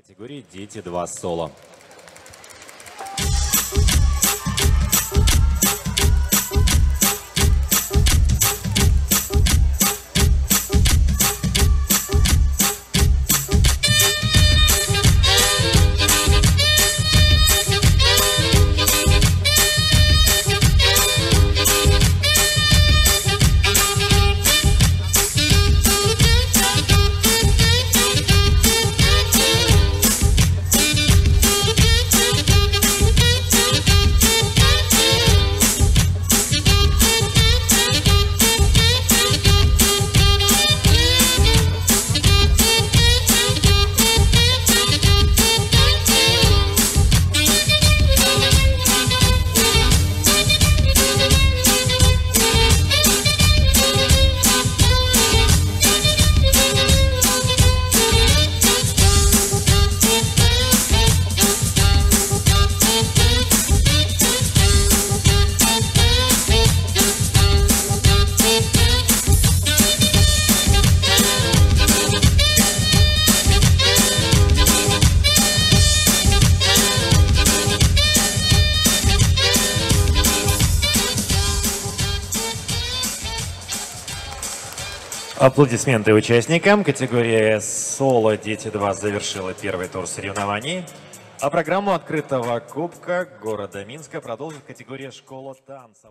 Категории «Дети 2 соло». Аплодисменты участникам. Категория «Соло Дети-2» завершила первый тур соревнований. А программу открытого кубка города Минска продолжит категория «Школа танца».